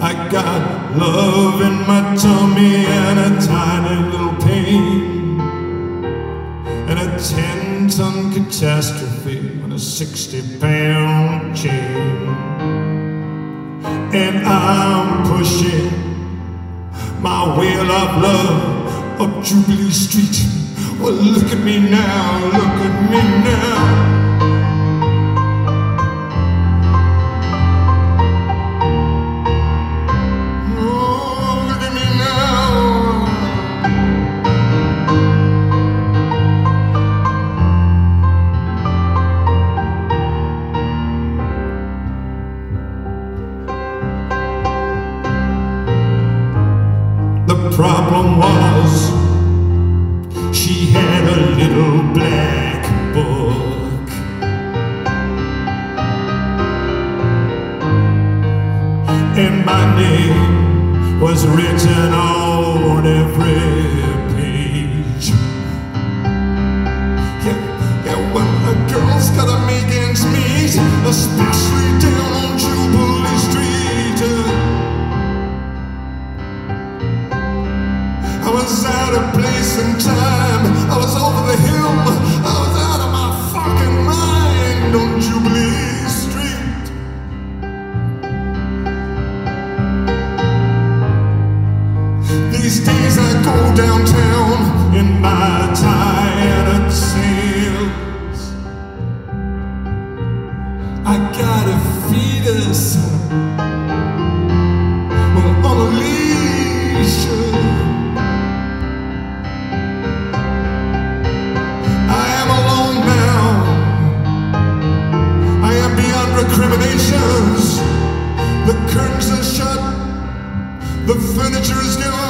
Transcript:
I got love in my tummy and a tiny little pain. And a ten ton catastrophe on a 60 pound chain. And I'm pushing my wheel of love up Jubilee Street. Well look at me now, look at me now problem was she had a little black book. And my name was written on every page. Yeah, yeah, well, a girl's gotta make ends meet, especially I was out of place and time. I was over the hill. I was out of my fucking mind on Jubilee Street. These days I go downtown in my tired sails. I gotta feed her some. Well, The furniture is gone.